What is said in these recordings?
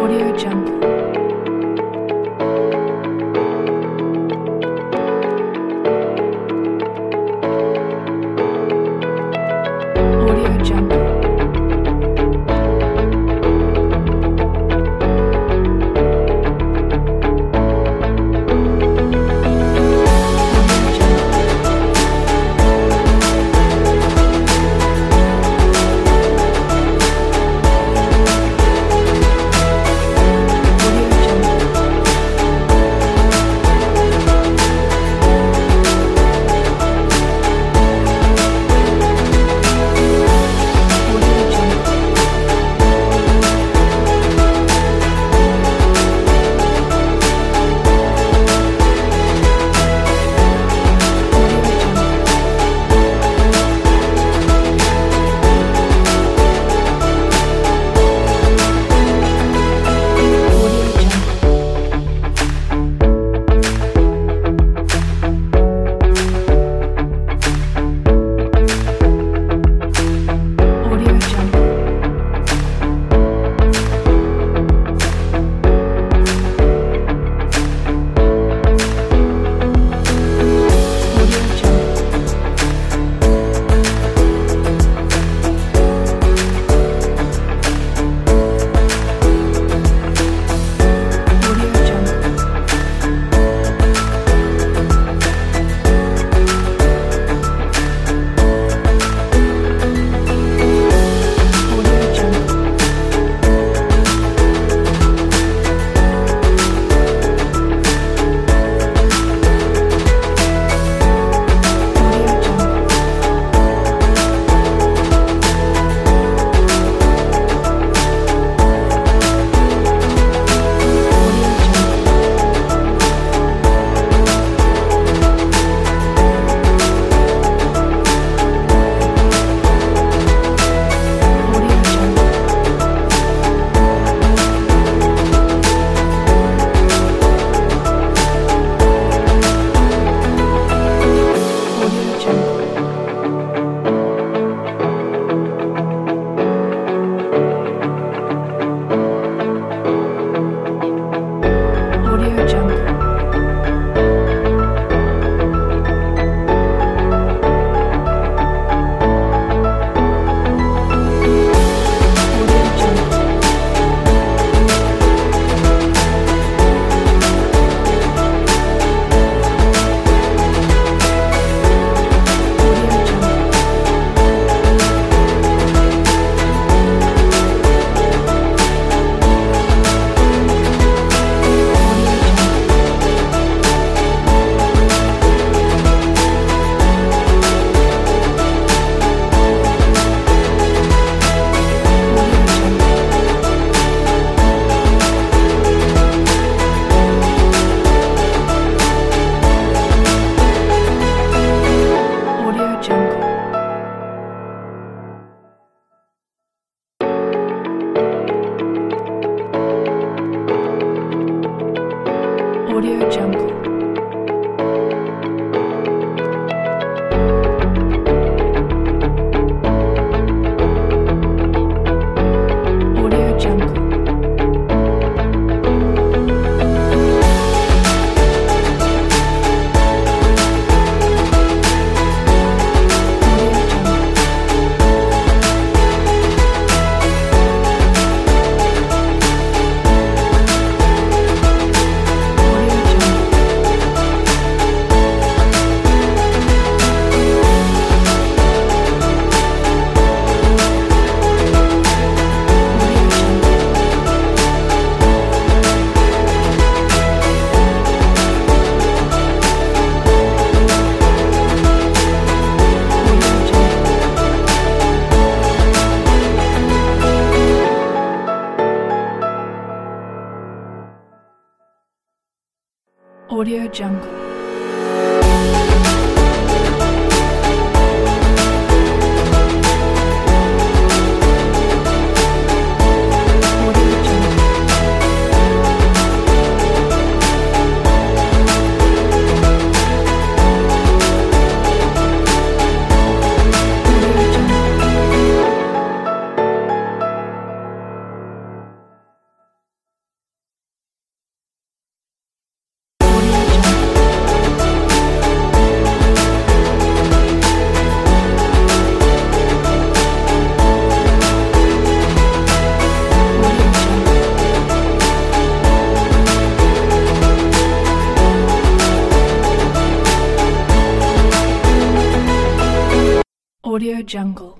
Audio Jungle. Audio Jungle. Jungle.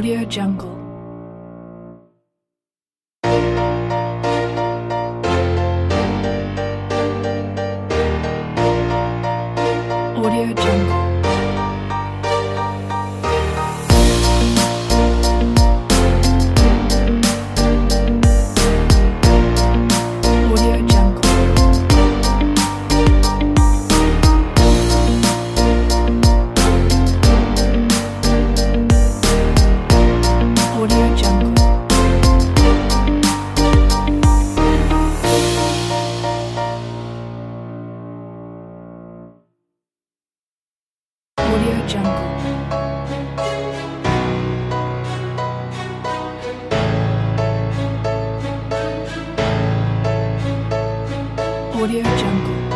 Audio Jungle. Audio Jungle.